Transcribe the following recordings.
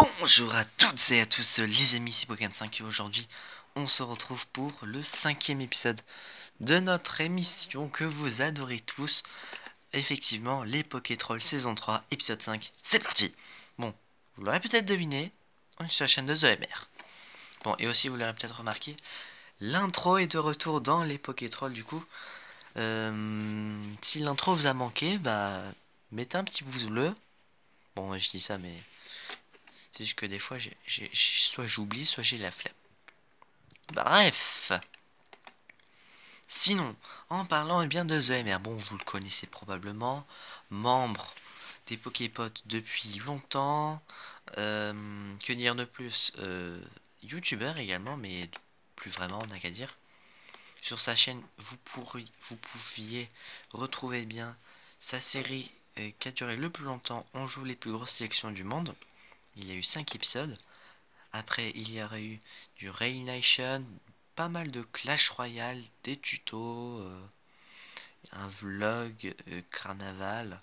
Bonjour à toutes et à tous les amis, c'est Pokémon 5 et aujourd'hui on se retrouve pour le cinquième épisode de notre émission que vous adorez tous. Effectivement, les Pokétrolls saison 3, épisode 5, c'est parti Bon, vous l'aurez peut-être deviné, on est sur la chaîne de The Bon, et aussi vous l'aurez peut-être remarqué, l'intro est de retour dans les Pokétrolls du coup. Euh, si l'intro vous a manqué, bah mettez un petit pouce bleu. Bon, je dis ça mais c'est que des fois, soit j'oublie, soit j'ai la flemme. Bref. Sinon, en parlant eh bien de The MR, bon, vous le connaissez probablement, membre des Poképotes depuis longtemps. Euh, que dire de plus? Euh, Youtubeur également, mais plus vraiment, on n'a qu'à dire. Sur sa chaîne, vous, pourriez, vous pouviez retrouver bien sa série euh, qui a duré le plus longtemps. On joue les plus grosses sélections du monde. Il y a eu 5 épisodes. Après, il y aurait eu du Rain Nation, pas mal de Clash Royale, des tutos, euh, un vlog euh, carnaval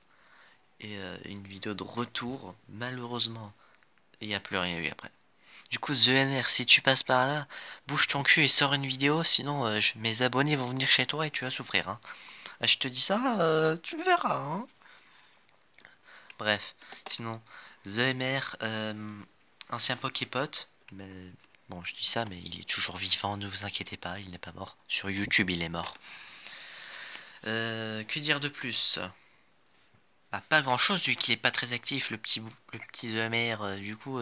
et euh, une vidéo de retour. Malheureusement, il n'y a plus rien eu après. Du coup, The si tu passes par là, bouge ton cul et sors une vidéo, sinon mes abonnés vont venir chez toi et tu vas souffrir. Hein. Ah, je te dis ça, tu verras. Hein. Bref, sinon, The MR, euh, ancien Poképot. Bon, je dis ça, mais il est toujours vivant, ne vous inquiétez pas, il n'est pas mort. Sur YouTube, il est mort. Euh, que dire de plus? Bah, Pas grand chose, vu qu'il est pas très actif, le petit, le The MR. Euh, du coup,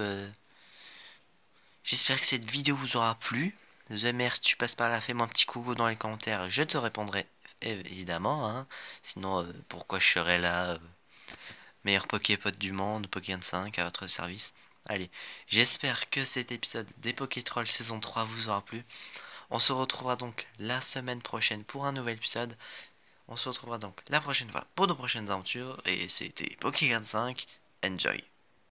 j'espère que cette vidéo vous aura plu. The MR, si tu passes par là, fais-moi un petit coucou dans les commentaires, je te répondrai évidemment. Hein. Sinon, pourquoi je serais là meilleur Poképote du monde, Pokémon 5 à votre service. Allez, j'espère que cet épisode des Pokétrolls saison 3 vous aura plu. On se retrouvera donc la semaine prochaine pour un nouvel épisode. On se retrouvera donc la prochaine fois pour de prochaines aventures. Et c'était Pokémon 5. Enjoy